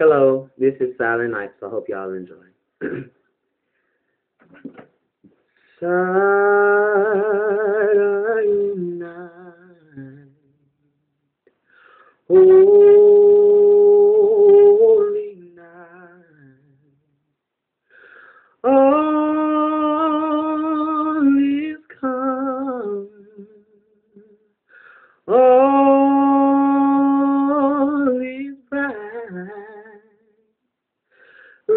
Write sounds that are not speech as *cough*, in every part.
Hello, this is Silent Night, so I hope y'all enjoy. *clears throat* Silent night, holy night, all is calm,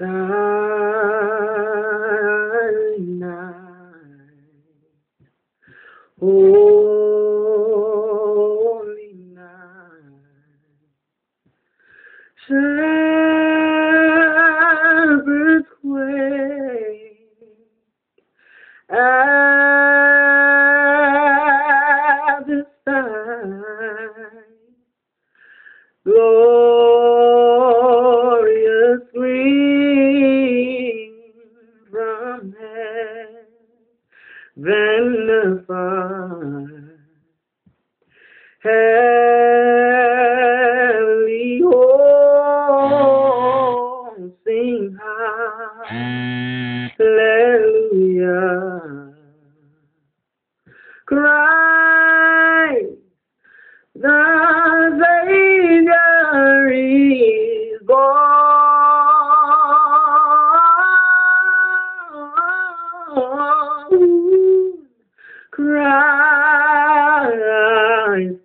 Night, holy night, shepherds quake at the sight, glorious heaven afar. Heavenly hosts sing hallelujah. Christ the Savior is born. Christ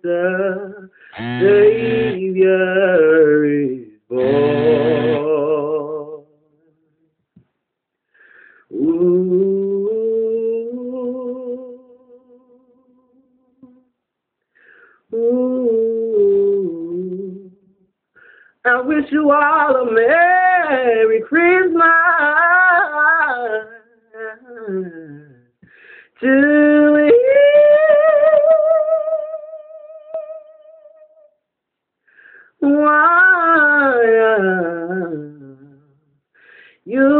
the mm. Savior is born. Ooh. Ooh. I wish you all a Merry Christmas to you. You